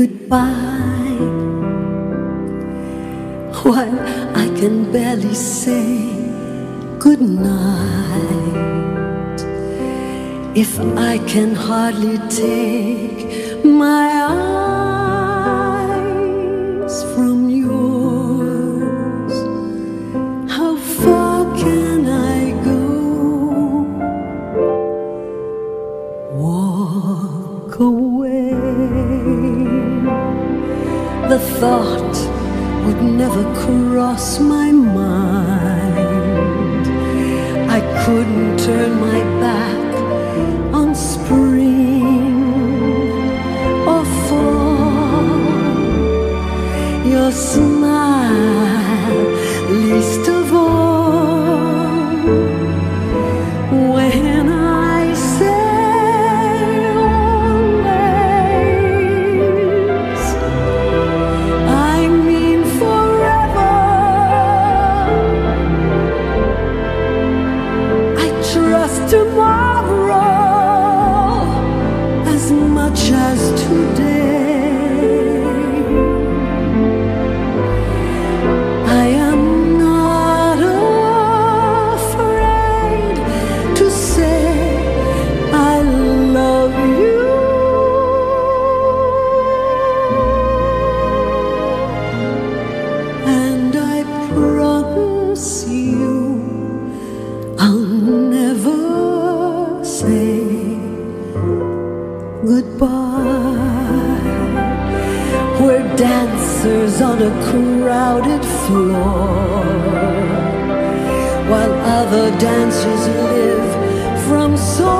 goodbye. while I can barely say goodnight. If I can hardly take my eyes. thought would never cross my mind. I couldn't turn my back de moi. goodbye. We're dancers on a crowded floor, while other dancers live from song.